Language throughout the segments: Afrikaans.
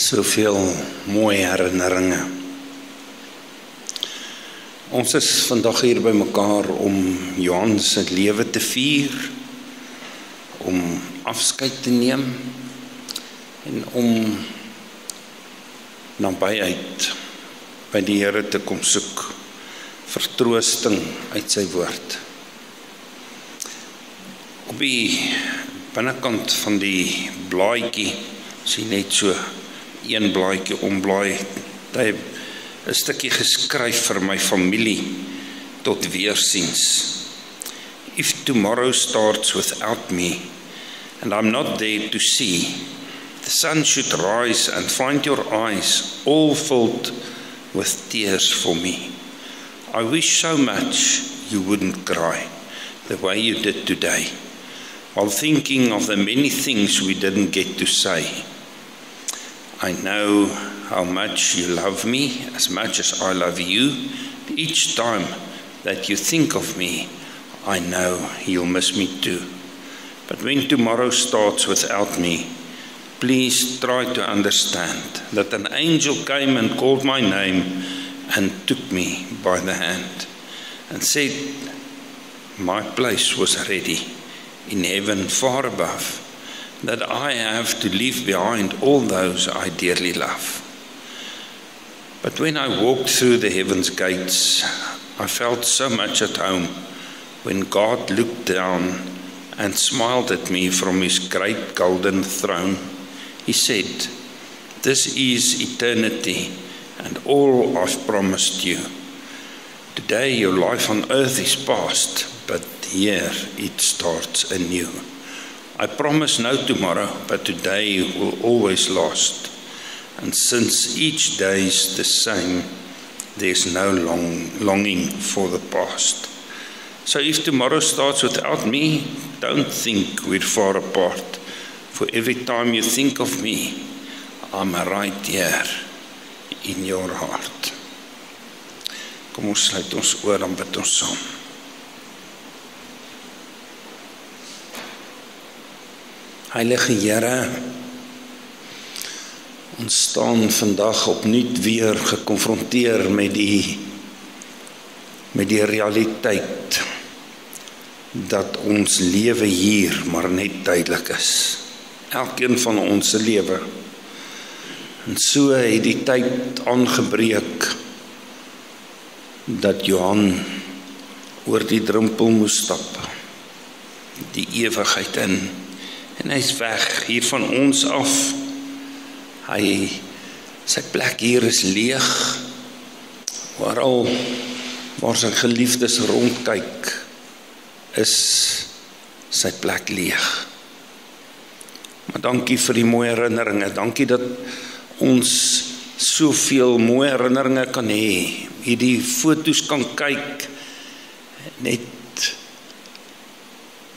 soveel mooi herinneringe. Ons is vandag hier by mekaar om Johan se lewe te vier, om afskeid te neem en om nabyheid by die Here te kom soek vir troosting uit sy woord. Op die binnekant van die blaadjie sien net so een blaadjie omblaai. Hy 'n stukkie geskryf vir my familie tot weersiens. If tomorrow starts without me and I'm not there to see, the sun should rise and find your eyes all filled with tears for me. I wish so much you wouldn't cry the way you did today while thinking of the many things we didn't get to say. I know how much you love me as much as I love you. Each time that you think of me, I know you'll miss me too. But when tomorrow starts without me, please try to understand that an angel came and called my name and took me by the hand and said, My place was ready in heaven far above that I have to leave behind all those I dearly love. But when I walked through the heaven's gates, I felt so much at home when God looked down and smiled at me from his great golden throne. He said, This is eternity and all I've promised you. Today your life on earth is past, but here it starts anew. I promise no tomorrow, but today will always last. And since each day is the same, there's no long, longing for the past. So if tomorrow starts without me, don't think we're far apart. For every time you think of me, I'm right here in your heart. Kom ons sluit ons oor en bid ons saam. Heilige Here, ons staan vandag opnuut weer gekonfronteer met die met die realiteit dat ons lewe hier maar net tydelik is. Elkeen van ons se lewe. En so het die tyd aangebreek dat Johan oor die drempel moes stap die ewigheid in en hy's weg hier van ons af. Hy sy plek hier is leeg. Waar al waar sy geliefdes rondkyk is sy plek leeg. Maar dankie vir die mooi herinneringe. Dankie dat ons soveel mooi herinneringe kan hê. Hierdie fotos kan kyk net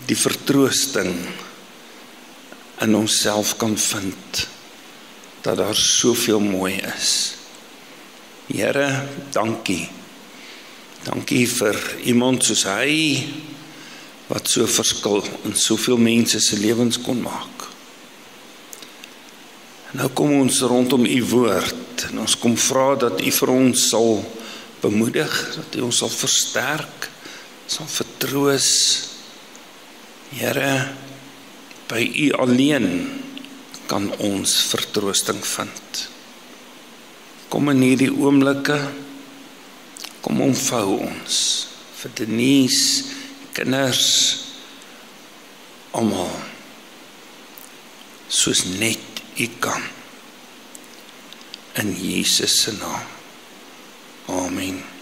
die vertroosting in onsself kan vind dat daar soveel mooi is. Here, dankie. Dankie vir iemand soos hy wat so verskil in soveel mense se lewens kon maak. Nou kom ons rondom u woord en ons kom vra dat u vir ons sal bemoedig, dat u ons sal versterk, sal vertroos. Here, by u alleen kan ons vertroosting vind. Kom in hierdie oomblikke kom omvou ons vir Denise, kinders almal soos net u kan in Jesus se naam. Amen.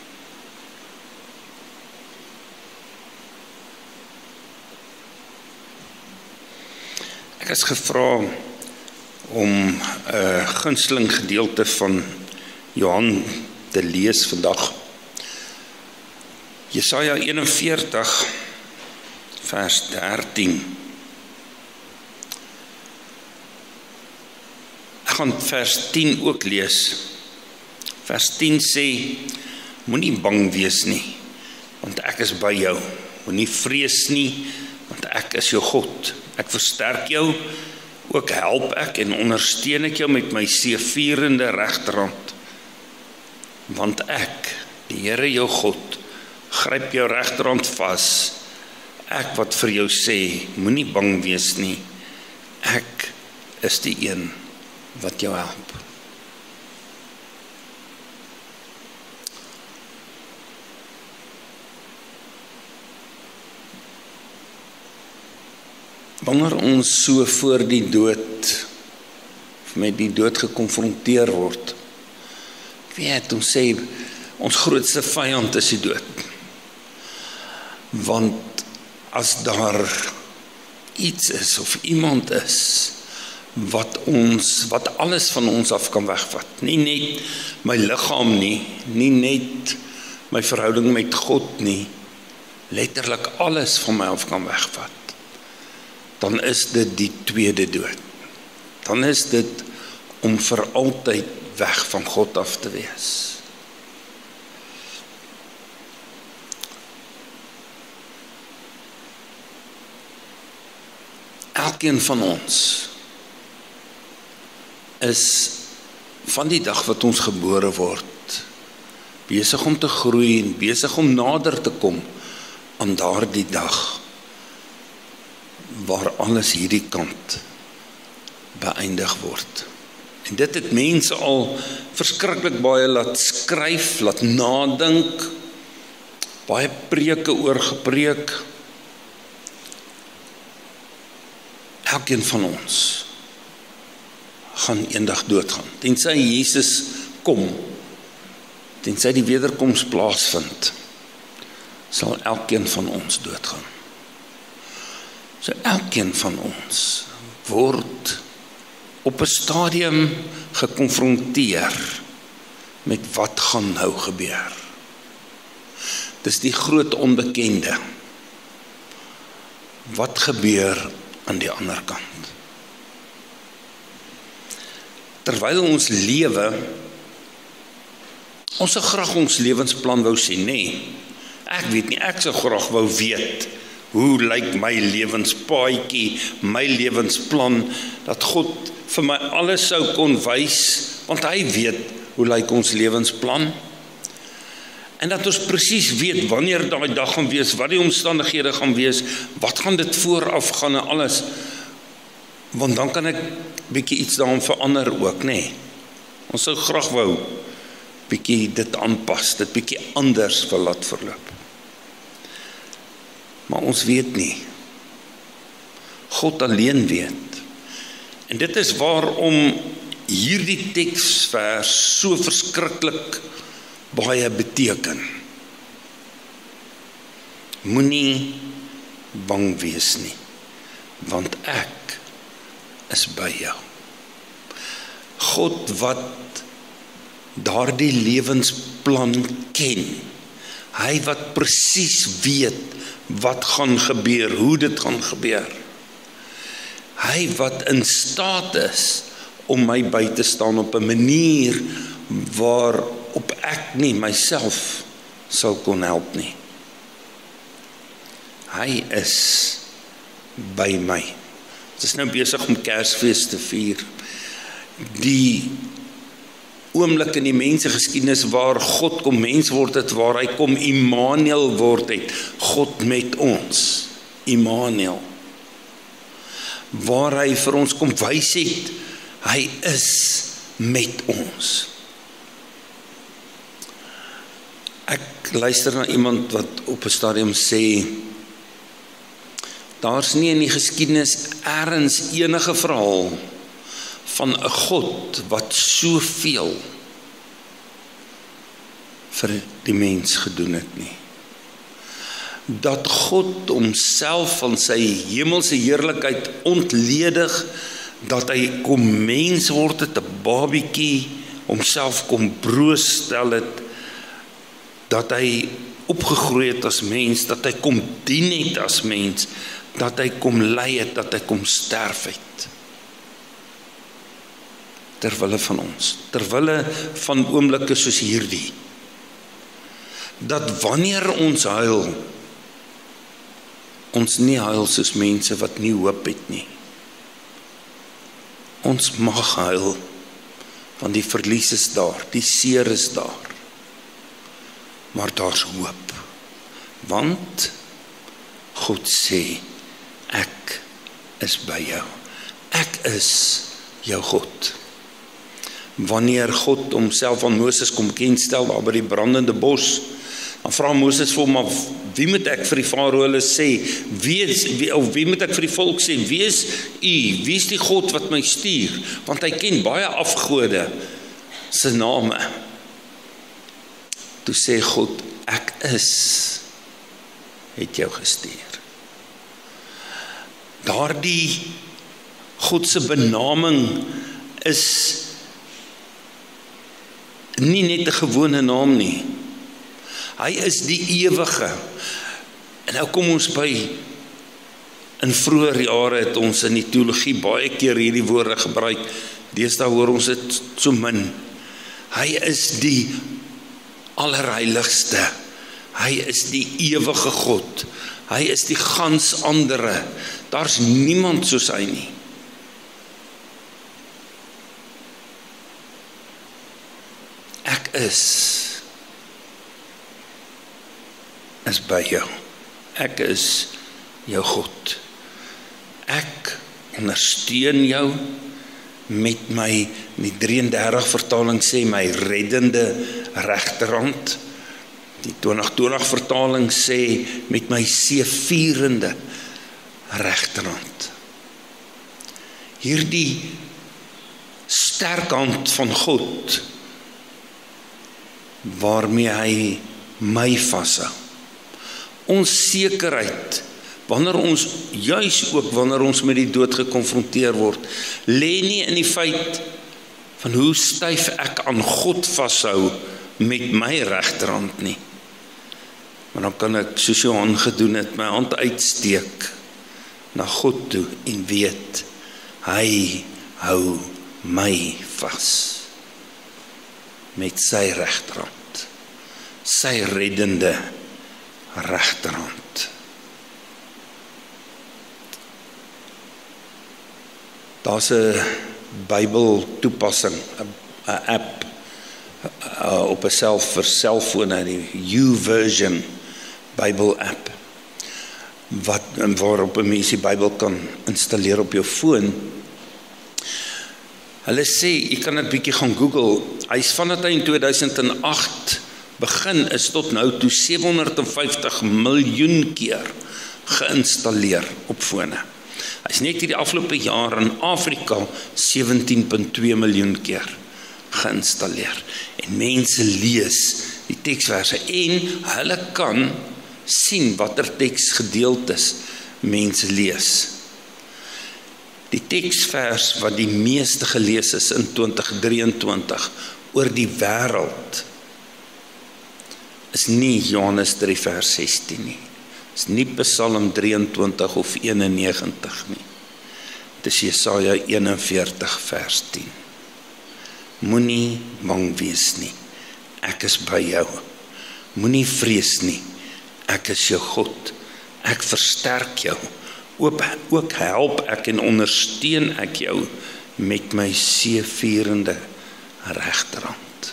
Ek is gevra om 'n uh, gunsteling gedeelte van Johan te lees vandag. Jesaja 41 vers 13. Ek gaan vers 10 ook lees. Vers 10 sê moenie bang wees nie want ek is by jou. Moenie vrees nie want ek is jou God. Ek versterk jou Ook help ek en ondersteun ek jou met my seëvierende regterhand. Want ek, die Here jou God, gryp jou regterhand vas. Ek wat vir jou sê, moenie bang wees nie. Ek is die een wat jou help. Wanneer ons so voor die dood met die dood gekonfronteer word. Ek weet ons sê ons grootste vyand is die dood. Want as daar iets is of iemand is wat ons wat alles van ons af kan wegvat. Nie net my liggaam nie, nie net my verhouding met God nie. Letterlik alles van my af kan wegvat dan is dit die tweede dood. Dan is dit om vir altyd weg van God af te wees. Elkeen van ons is van die dag wat ons gebore word besig om te groei en besig om nader te kom aan daardie dag waar alles hierdie kant beëindig word. En dit het mense al verskriklik baie laat skryf, laat nadink, baie preke oor gepreek. Elkeen van ons gaan eendag doodgaan. Tensy Jesus kom, tensy die wederkoms plaasvind, sal elkeen van ons doodgaan. So elkeen van ons word op 'n stadium gekonfronteer met wat gaan nou gebeur. Dis die groot onbekende. Wat gebeur aan die ander kant? Terwyl ons lewe ons sou graag ons lewensplan wou sien, nê? Nee, ek weet nie, ek sou graag wou weet Hoe lyk my lewenspaadjie, my lewensplan dat God vir my alles sou kon wys want hy weet hoe lyk ons lewensplan? En dat ons presies weet wanneer daai dag gaan wees, wat die omstandighede gaan wees, wat gaan dit vooraf gaan en alles. Want dan kan ek bietjie iets daarin verander ook, nê. Nee. Ons sou graag wou bietjie dit aanpas, dit bietjie anders wil laat verloop maar ons weet nie. God alleen weet. En dit is waarom hierdie teksvers so verskriklik baie beteken. Moenie bang wees nie, want ek is by jou. God wat daardie lewensplan ken. Hy wat presies weet wat gaan gebeur, hoe dit gaan gebeur. Hy wat in staat is om my by te staan op 'n manier waarop ek nie myself sou kon help nie. Hy is by my. Dit is nou besig om Kersfees te vier. Die oomblik in die mensgeskiedenis waar God kom mens word het waar hy kom Immanuel word het. God met ons Immanuel. Waar hy vir ons kom wys het hy is met ons. Ek luister na iemand wat op 'n stadium sê daar's nie in die geskiedenis eers enige verhaal van 'n God wat soveel vir die mens gedoen het nie. Dat God homself van sy hemelse heerlikheid ontledig dat hy kom mens word het 'n babietjie homself kom broodstel het dat hy opgegroei het as mens dat hy kom dien het as mens dat hy kom ly het dat hy kom sterf het ter wille van ons ter wille van oomblikke soos hierdie dat wanneer ons huil ons nie huil soos mense wat nie hoop het nie Ons mag huil want die verlies is daar, die seer is daar. Maar daar's hoop. Want God sê ek is by jou. Ek is jou God. Wanneer God homself aan Moses kom kenstel daar by die brandende bos, dan vra Moses vir hom maar wie moet ek vir die farao hulle sê? Wie is wie of wie moet ek vir die volk sê wie is u? Wie is die God wat my stuur? Want hy ken baie afgode se name. Toe sê God ek is het jou gestuur. Daardie God se benaming is nie net 'n gewone naam nie Hy is die ewige. En nou kom ons by in vroeë jare het ons in die teologie baie keer hierdie woorde gebruik. Deesdae hoor ons dit so min. Hy is die allerheiligste. Hy is die ewige God. Hy is die gans andere. Daar's niemand soos hy nie. Is is by jou. Ek is jou God. Ek ondersteun jou met my die 33 vertaling sê my reddende regterhand. Die 2020 vertaling sê met my seëvierende regterhand. Hierdie sterk hand van God waarmee hy my vashou ons sekerheid wanneer ons juis ook wanneer ons met die dood gekonfronteer word lê nie in die feit van hoe styf ek aan God vashou met my regterhand nie. Maar dan kan ek soos Johan gedoen het my hand uitsteek na God toe en weet hy hou my vas met sy regterhand sy reddende regterhand. Daar's 'n Bybel toepassing, 'n app uh, op 'n self vir selfone, die YouVersion Bybel app wat waarop 'n mens die Bybel kan installeer op jou foon. Hulle sê, jy kan dit bietjie gaan Google. Hy's vanaf in 2008 begin is tot nou toe 750 miljoen keer geïnstalleer op fone. Hy's net hierdie afgelope jaar in Afrika 17.2 miljoen keer geïnstalleer. En mense lees die teksverse en hulle kan sien watter teks gedeeltes mense lees. Die teksvers wat die meeste gelees is in 2023 oor die wêreld is nie Johannes 3 vers 16 nie. Is nie Psalm 23 of 91 nie. Dit is Jesaja 41 vers 10. Moenie bang wees nie. Ek is by jou. Moenie vrees nie. Ek is jou God. Ek versterk jou. Ook ook help ek en ondersteun ek jou met my seëvierende regterhand.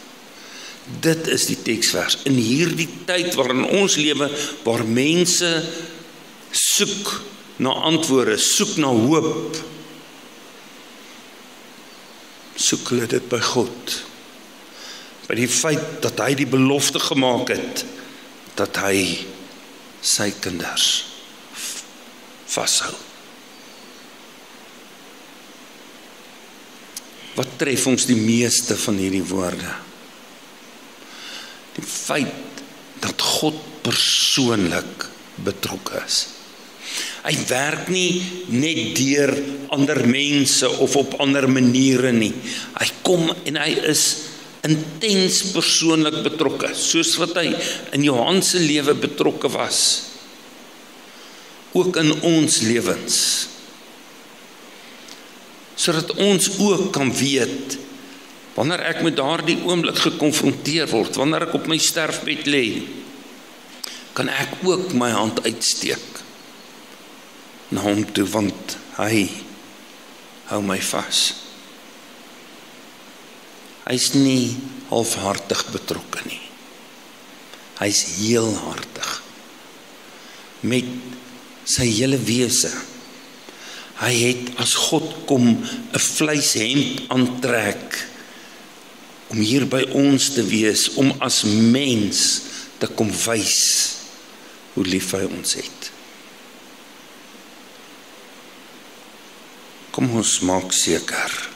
Dit is die teksvers. In hierdie tyd waarin ons lewe waar mense soek na antwoorde, soek na hoop. Soek hulle dit by God. By die feit dat hy die belofte gemaak het dat hy sy kinders vashou. Wat tref ons die meeste van hierdie woorde? die feit dat God persoonlik betrokke is. Hy werk nie net deur ander mense of op ander maniere nie. Hy kom en hy is intens persoonlik betrokke, soos wat hy in Johan se lewe betrokke was. Ook in ons lewens. Sodat ons ook kan weet Wanneer ek met daardie oomblik gekonfronteer word, wanneer ek op my sterfbed lê, kan ek ook my hand uitsteek na hom toe want hy hou my vas. Hy's nie halfhartig betrokke nie. Hy's heelhartig met sy hele wese. Hy het as God kom 'n vleishemp aantrek om hier by ons te wees, om as mens te kom wys hoe lief hy ons het. Kom ons maak seker.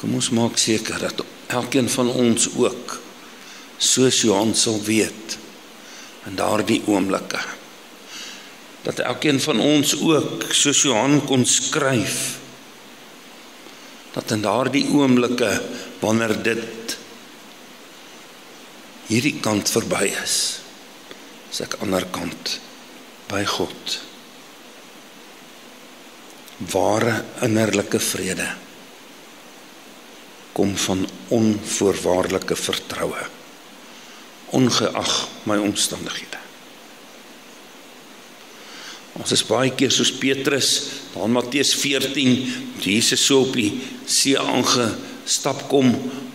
Kom ons maak seker dat elkeen van ons ook soos Johan sal weet in daardie oomblikke dat elkeen van ons ook soos Johan kon skryf dat in daardie oomblikke wanneer dit hierdie kant verby is is ek ander kant by God ware innerlike vrede kom van onvoorwaardelike vertroue ongeag my omstandighede. Ons is baie keer soos Petrus, daar in Matteus 14, met Jesus so op die see aangestap kom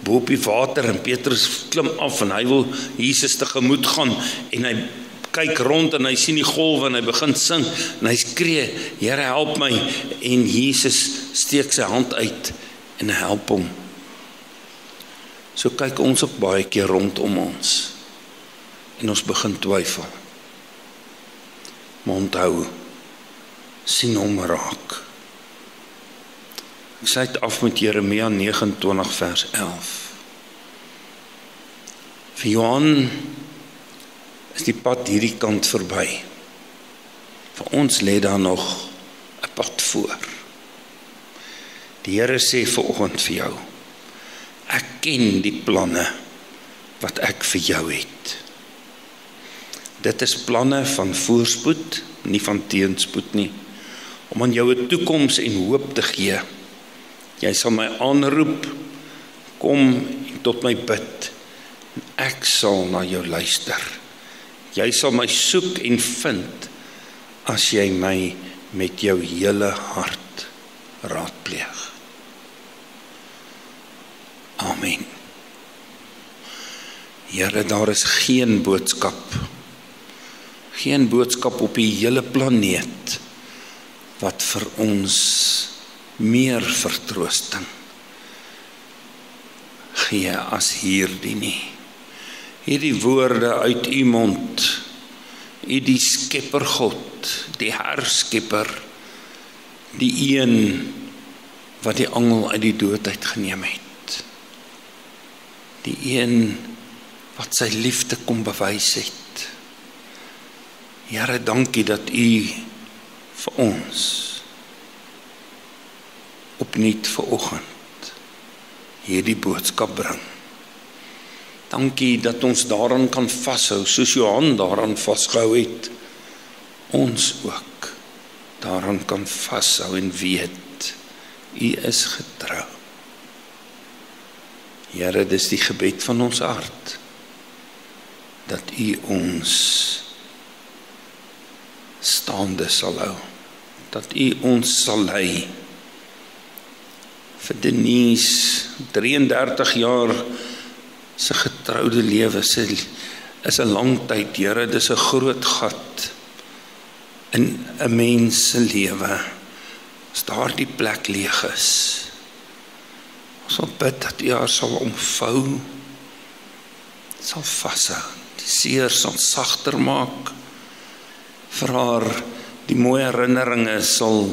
bo op die water en Petrus klim af en hy wil Jesus tegemoet gaan en hy kyk rond en hy sien die golwe en hy begin sing en hy skree Here help my en Jesus steek sy hand uit en help hom. So kyk ons op baie keer rondom ons en ons begin twyfel. Maar onthou sien hom raak. Ek sê dit af met Jeremia 29 vers 11. Vir Johan is die pad hierdie kant verby. Vir ons lê daar nog 'n pad voor. Die Here sê vir oggend vir jou. Ek ken die planne wat ek vir jou het. Dit is planne van voorspoed, nie van teenspoed nie. Om aan jou 'n toekoms en hoop te gee. Jy sal my aanroep, kom tot my bid. Ek sal na jou luister. Jy sal my soek en vind as jy my met jou hele hart raadpleeg. Amen. Here, daar is geen boodskap geen boodskap op die hele planeet wat vir ons meer vertroosting gee as hierdie nie. Hierdie woorde uit u mond, u die Skepper God, die Herskepper, die een wat die angel uit die dood uit geneem het. Die een wat sy liefde kom bewys het Here, dankie dat U vir ons opnuut ver oggend hierdie boodskap bring. Dankie dat ons daaraan kan vashou soos Johan daaraan vasgehou het. Ons ook daaraan kan vashou en weet U is getrou. Here, dis die gebed van ons hart dat U ons staande sal hou dat u ons sal lei. Vir Denise 33 jaar se getroude lewe se is 'n lang tyd Here dis 'n groot gat in 'n mens se lewe as daardie plek leeg is. Ons wil bid dat u haar sal omvou sal vashou die seer sal sagter maak vir haar die mooi herinneringe sal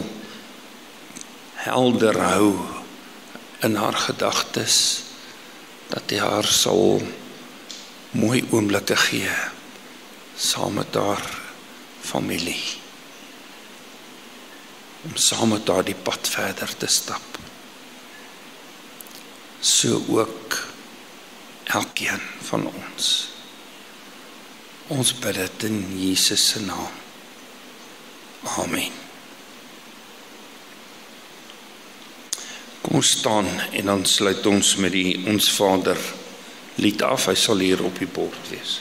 helder hou in haar gedagtes dat hy haar sal mooi oomblikke gee saam met haar familie om saam met haar die pad verder te stap. So ook elkeen van ons. Ons bid dit in Jesus se naam Amen. Kom ons staan en dan sluit ons met die ons Vader lied af. Hy sal hier op die bord wees.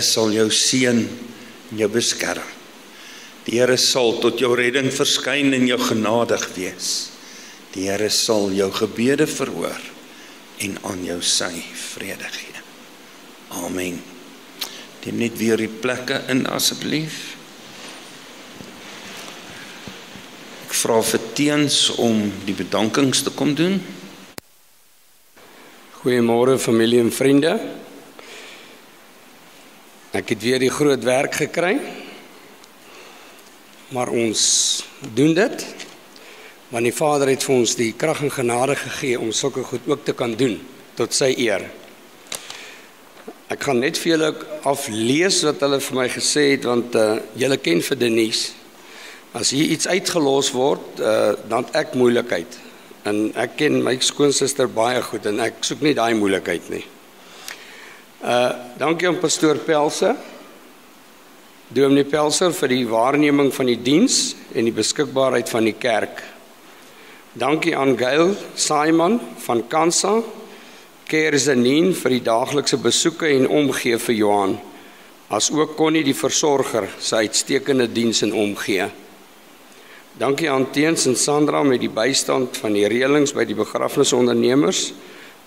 Here sal jou seën en jou beskerm. Die Here sal tot jou redding verskyn en jou genadig wees. Die Here sal jou gebede verhoor en aan jou sy vrede gee. Amen. Neem net weer die plekke in asseblief. Ek vra vir teens om die bedankings te kom doen. Goeiemôre familie en vriende. Ek het weer die groot werk gekry. Maar ons doen dit want die Vader het vir ons die krag en genade gegee om sulke goed ook te kan doen tot sy eer. Ek gaan net vir julle aflees wat hulle vir my gesê het want uh, julle ken vir Denise. As hier iets uitgelos word, uh, dan ek moeilikheid en ek ken my skoonsister baie goed en ek soek nie daai moeilikheid nie. Uh dankie aan pastoor Pelse. Dominee Pelser vir die waarneming van die diens en die beskikbaarheid van die kerk. Dankie aan Gail Simon van Kansa, Kersenin vir die daaglikse besoeke en omgee vir Johan, as ook Connie die versorger sy uitstekende diens en omgee. Dankie aan Teens en Sandra met die bystand van die reëlings by die begrafnisondernemers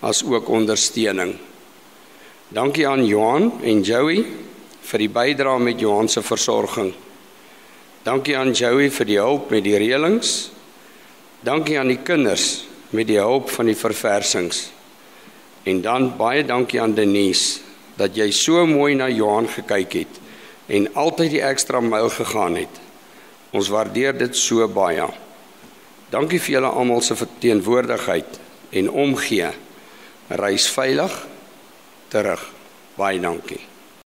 as ook ondersteuning. Dankie aan Johan en Joey vir die bydrae met Johan se versorging. Dankie aan Joey vir die hulp met die reëlings. Dankie aan die kinders met die hulp van die verversings. En dan baie dankie aan Denise dat jy so mooi na Johan gekyk het en altyd die ekstra myl gegaan het. Ons waardeer dit so baie. Dankie vir julle almal se teenwoordigheid en omgee. Reis veilig terug. Baie dankie.